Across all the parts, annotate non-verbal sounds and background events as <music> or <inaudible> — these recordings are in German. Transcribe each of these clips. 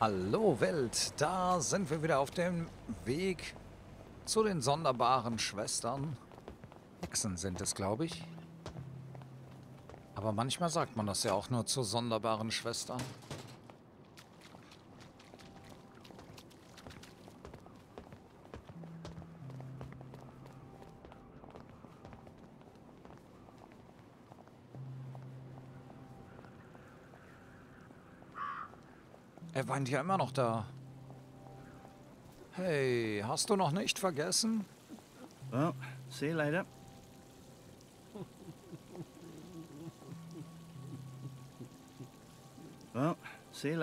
Hallo Welt, da sind wir wieder auf dem Weg zu den sonderbaren Schwestern. Hexen sind es, glaube ich. Aber manchmal sagt man das ja auch nur zu sonderbaren Schwestern. Weint ja immer noch da. Hey, hast du noch nicht vergessen? Well, see you later. Well, see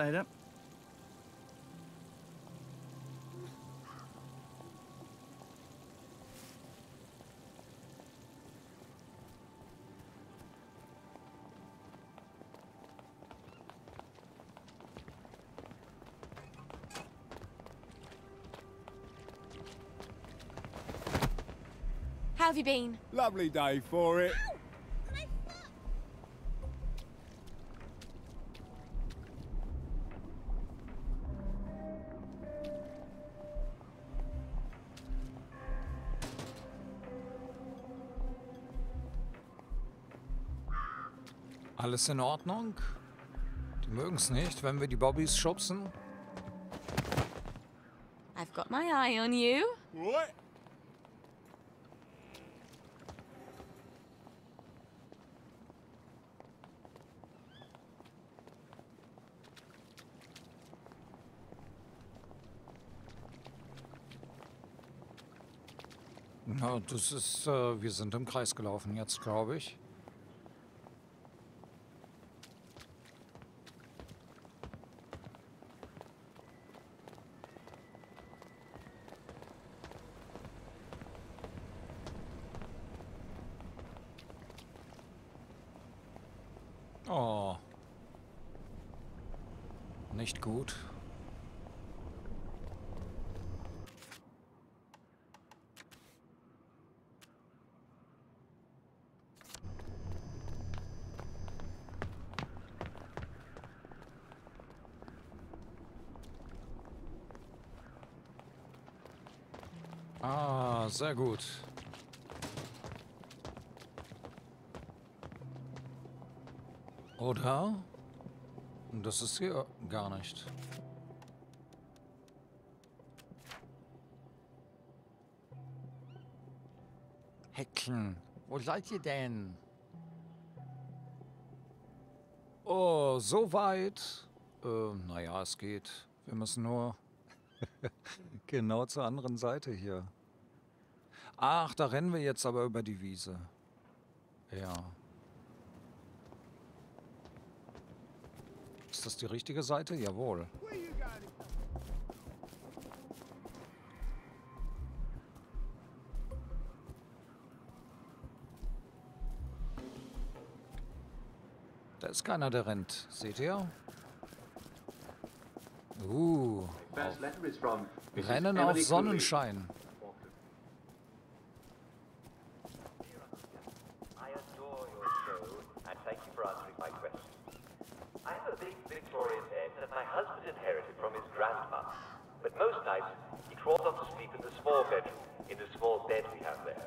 How have you been? Lovely day for it. Alles in Ordnung? Die mögen es nicht, wenn wir die Bobbys schubsen. I've got my eye on you. What? Das ist, äh, wir sind im Kreis gelaufen jetzt, glaube ich. Oh. Nicht gut. Ah, sehr gut. Oder? Das ist hier gar nicht. Hecken, wo seid ihr denn? Oh, so weit. Äh, naja, es geht. Wir müssen nur <laughs> genau zur anderen Seite hier. Ach, da rennen wir jetzt aber über die Wiese. Ja. Ist das die richtige Seite? Jawohl. Da ist keiner, der rennt. Seht ihr? Uh, Mrs. Rennen auf. Sonnenschein. I adore your show and thank you for answering my question. I have a big Victorian bed that my husband inherited from his grandma. But most nights he crawls off to sleep in the small bedroom, in the small bed we have there.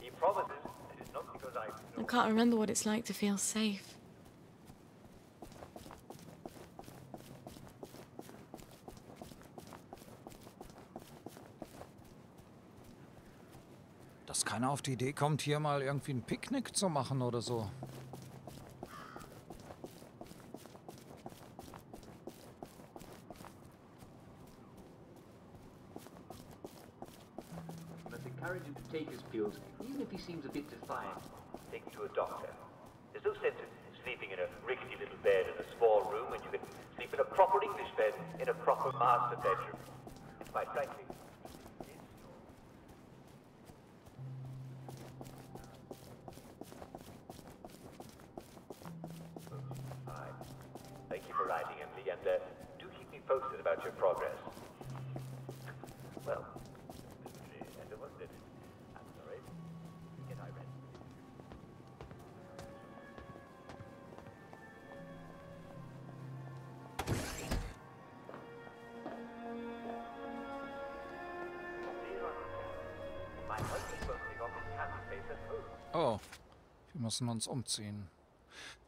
He promises that it's not because I I can't remember what it's like to feel safe. Dass keiner auf die Idee kommt, hier mal irgendwie ein Picknick zu machen oder so. must encourage him to take his pills, even if he seems a bit defiant. Take to a doctor. There's no sense in sleeping in a rickety little bed in a small room when you can sleep in a proper English bed in a proper master bedroom. Quite frankly. Thank you for writing, Emily, and uh, do keep me posted about your progress. Well, müssen uns umziehen.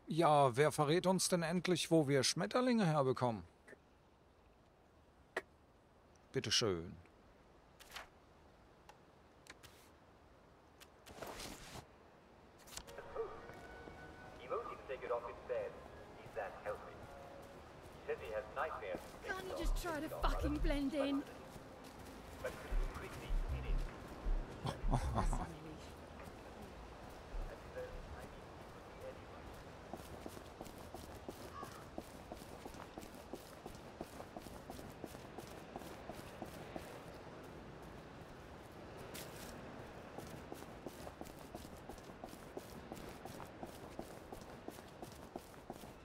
Ja, wer verrät uns denn endlich, wo wir Schmetterlinge herbekommen? Nightmares. from Can't you just try to fucking blend in? But quickly, it is. That's a relief. And then, I mean, he could be anyone.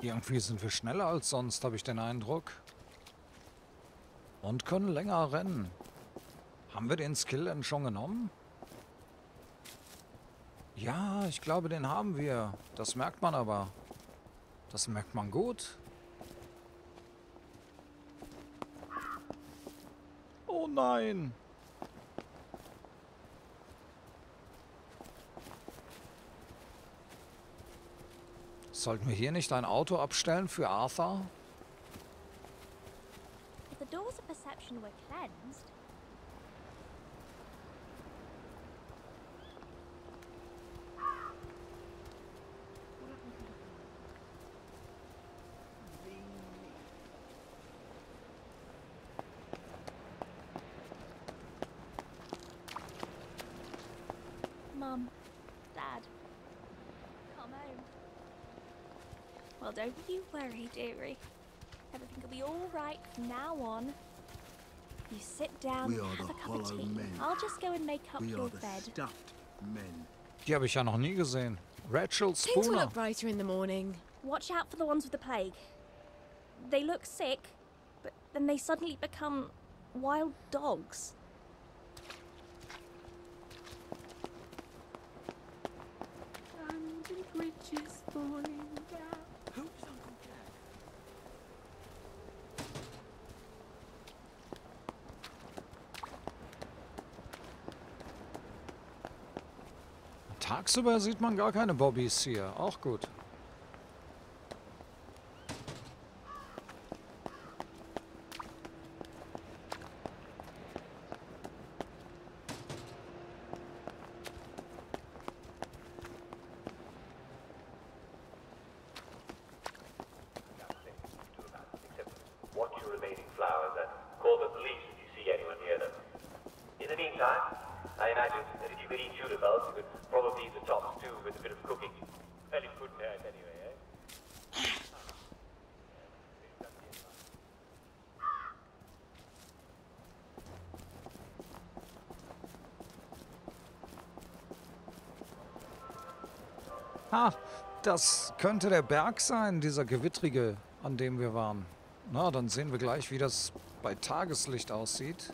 Irgendwie sind wir schneller als sonst, habe ich den Eindruck. Und können länger rennen. Haben wir den Skill denn schon genommen? Ja, ich glaube, den haben wir. Das merkt man aber. Das merkt man gut. Oh nein! Sollten wir hier nicht ein Auto abstellen für Arthur? If the doors of perception were cleansed, Well, don't you worry, dearie. Everything will be all right from now on. You sit down We and have a cup of tea. men. I'll just go and make up We your are the bed. stuffed men. Die habe ich ja noch nie gesehen. Rachel Things will Spooner. look brighter in the morning. Watch out for the ones with the plague. They look sick, but then they suddenly become wild dogs. London Bridge Tagsüber sieht man gar keine Bobbys hier. Auch gut. Imagine that if you could eat juniperbs, you could probably eat the tops too with a bit of cooking. Well, it couldn't hurt anyway, eh? Ah, das könnte der Berg sein, dieser gewittrige, an dem wir waren. Na, dann sehen wir gleich, wie das bei Tageslicht aussieht.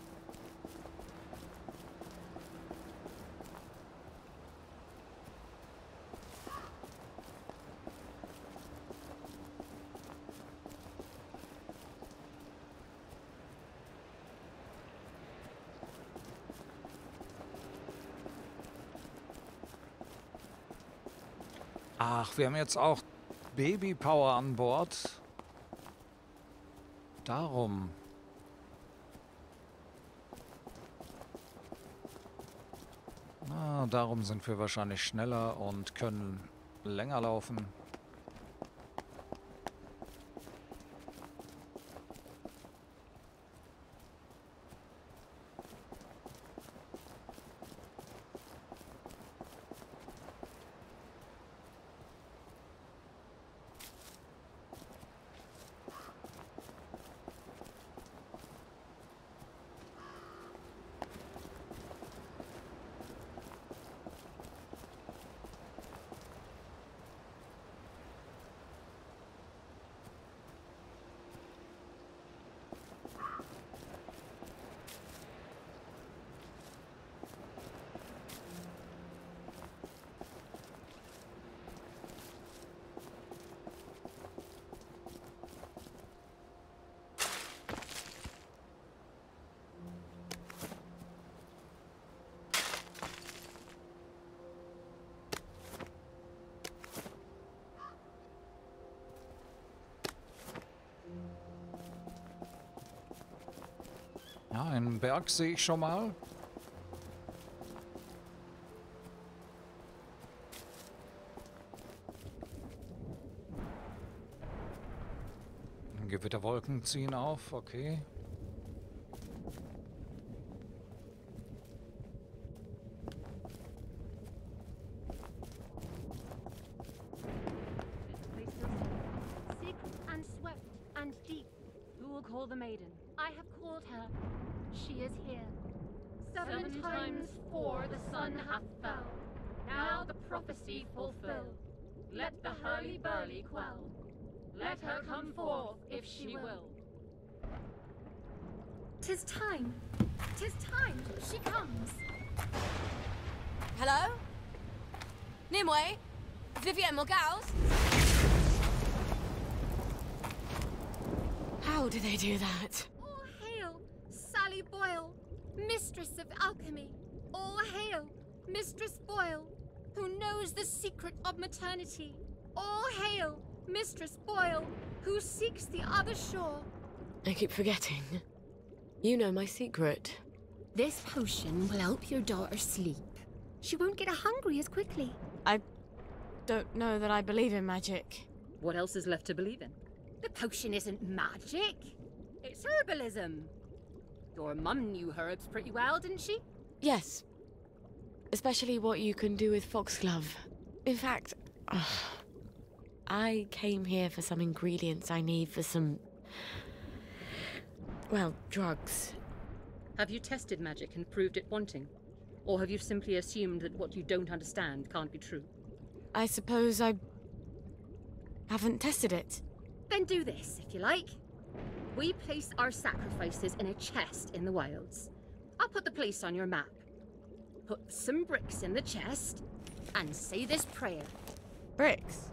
Ach, wir haben jetzt auch Baby Power an Bord. Darum. Ah, darum sind wir wahrscheinlich schneller und können länger laufen. Ja, einen Berg sehe ich schon mal. Gewitterwolken ziehen auf, okay. Seven, times four the sun hath fell. Now the prophecy fulfill. Let the hurly-burly quell. Let her come forth if she will. Tis time. Tis time. She comes. Hello? Nimue? Vivienne Morgals? How do they do that? All hail, Sally Boyle, mistress of alchemy. All hail, Mistress Boyle, who knows the secret of maternity. All hail, Mistress Boyle, who seeks the other shore. I keep forgetting. You know my secret. This potion will help your daughter sleep. She won't get hungry as quickly. I don't know that I believe in magic. What else is left to believe in? The potion isn't magic. It's herbalism. Your mum knew herbs pretty well, didn't she? Yes. Especially what you can do with Foxglove. In fact, I came here for some ingredients I need for some. Well, drugs. Have you tested magic and proved it wanting? Or have you simply assumed that what you don't understand can't be true? I suppose I. haven't tested it. Then do this, if you like. We place our sacrifices in a chest in the wilds. I'll put the place on your map. Put some bricks in the chest and say this prayer. Bricks.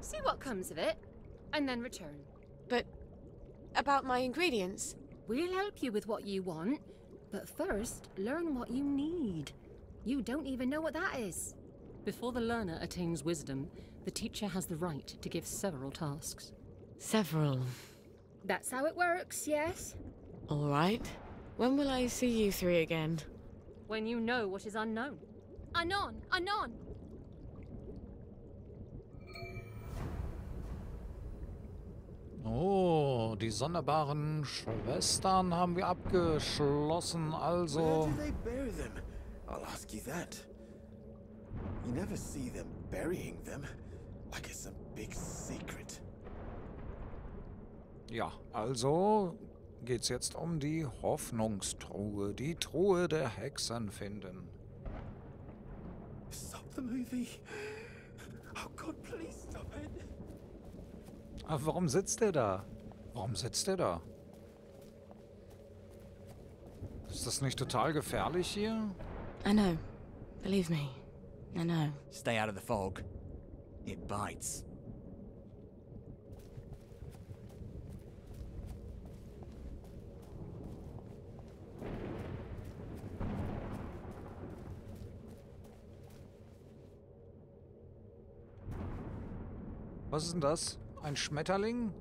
See what comes of it, and then return. But. about my ingredients. We'll help you with what you want, but first, learn what you need. You don't even know what that is. Before the learner attains wisdom, the teacher has the right to give several tasks. Several. That's how it works, yes? Alright. When will I see you three again? When you know what is unknown. Anon, anon. Oh, die sonderbaren Schwestern haben wir abgeschlossen, Where also. do they bury them? I'll ask you that. You never see them burying them. Like it's a big secret. Ja, also geht's jetzt um die Hoffnungstruhe, die Truhe der Hexen finden. Stop the movie. Oh God, please stop it. Aber warum sitzt der da? Warum sitzt der da? Ist das nicht total gefährlich hier? I know. Believe me. I know. Stay out of the fog. It bites. Was ist denn das? Ein Schmetterling?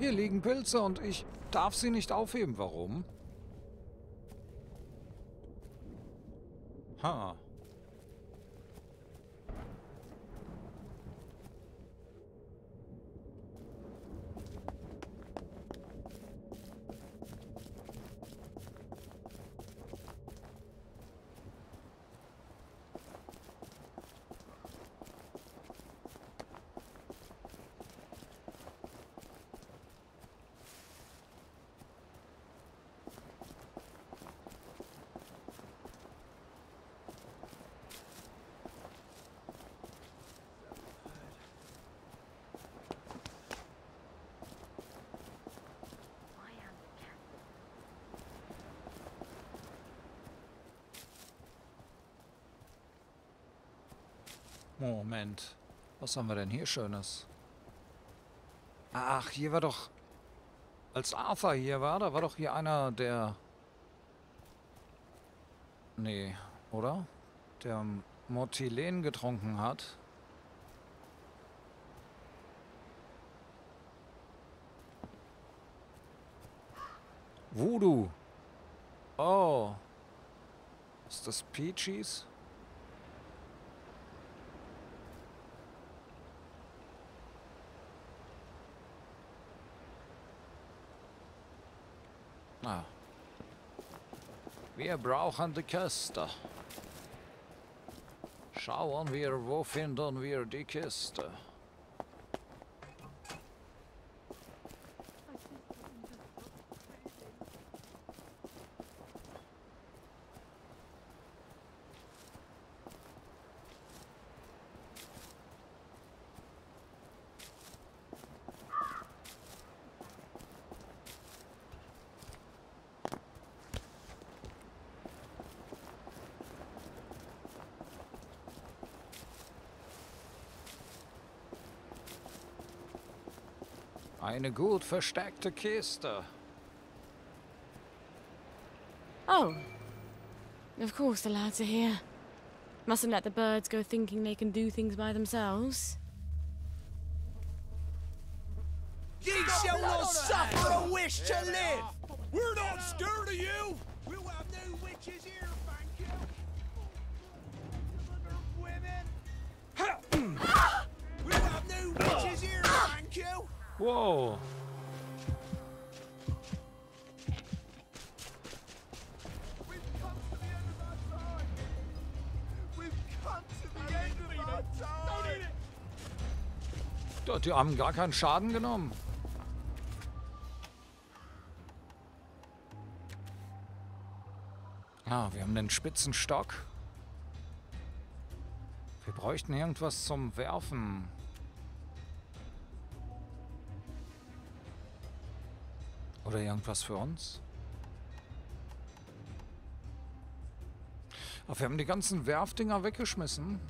Hier liegen Pilze und ich darf sie nicht aufheben. Warum? Ha. Moment. Was haben wir denn hier Schönes? Ach, hier war doch... Als Arthur hier war, da war doch hier einer, der... Nee, oder? Der Motilen getrunken hat. Voodoo. Oh. Ist das Peaches? Wir brauchen die Kiste. Schauen wir, wo finden wir die Kiste? Eine gut versteckte Kiste. Oh. Of course the lads are here. Mustn't let the birds go thinking they can do things by themselves. Ye shall not suffer a wish to live! We're not scared of you! We'll have no witches here, thank you! Women! we'll have no witches here, thank you! Time! Ja, Die haben gar keinen Schaden genommen. Ah, wir haben den spitzen Stock. Wir bräuchten irgendwas zum Werfen. Oder irgendwas für uns. Aber wir haben die ganzen Werfdinger weggeschmissen.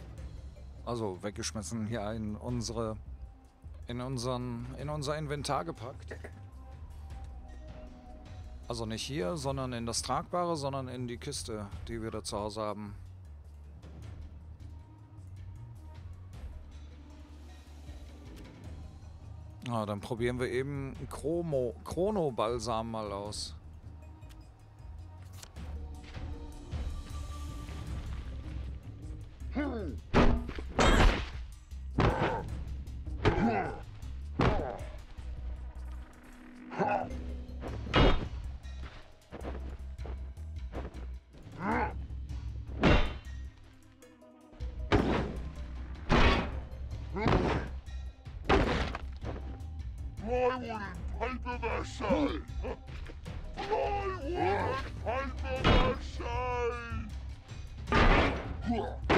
Also weggeschmissen hier in unsere in unseren in unser Inventar gepackt. Also nicht hier, sondern in das Tragbare, sondern in die Kiste, die wir da zu Hause haben. Ah, dann probieren wir eben Chromo, Chrono-Balsam mal aus. I would fight the Marseille!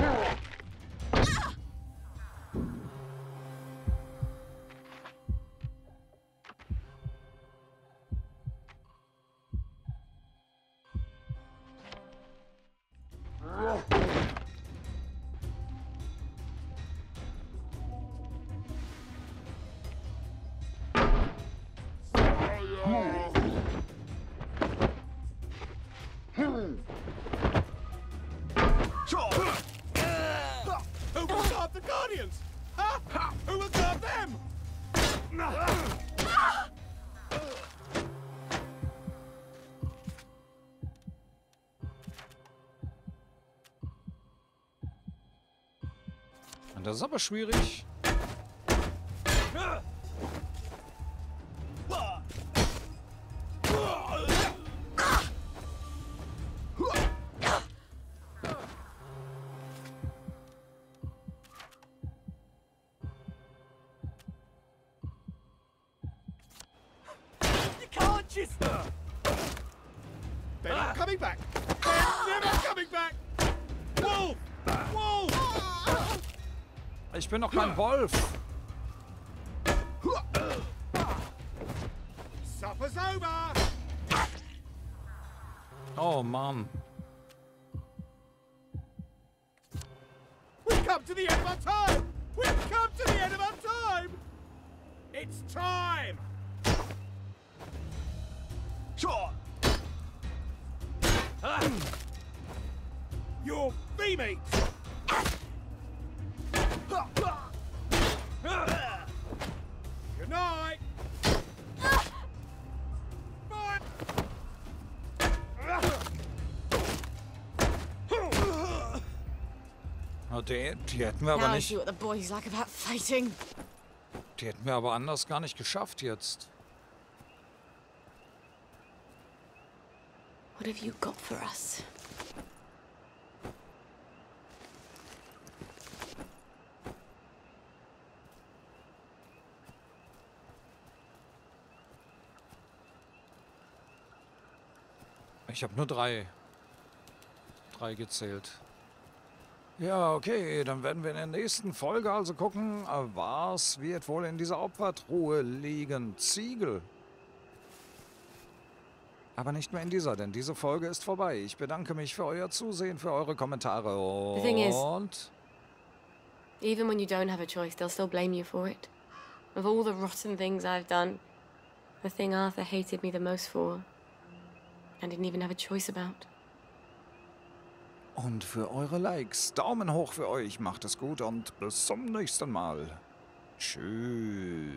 Das ist aber schwierig. Ich bin doch kein Wolf. Supper's over! Oh Mann. We've come to the end of our time! We've come to the end of our time! It's time! Sure! Your bee die, die hätten wir aber nicht. Die hätten wir aber anders gar nicht geschafft jetzt. What have you got for us? Ich habe nur drei. Drei gezählt. Ja, okay, dann werden wir in der nächsten Folge also gucken, was wird wohl in dieser Opfertruhe liegen. Ziegel. Aber nicht mehr in dieser, denn diese Folge ist vorbei. Ich bedanke mich für euer Zusehen, für eure Kommentare The thing is- und... Even when you don't have a choice, they'll still blame you for it. Of all the rotten things I've done, the thing Arthur hated me the most for, I didn't even have a choice about. Und für eure Likes. Daumen hoch für euch. Macht es gut und bis zum nächsten Mal. Tschüss.